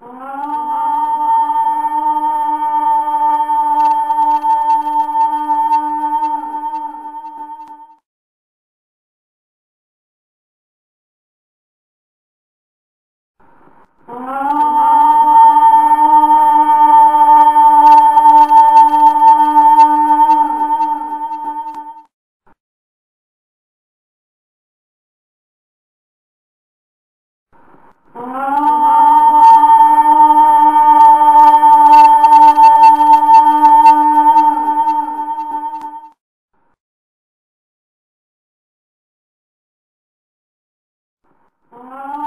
Ah. Oh.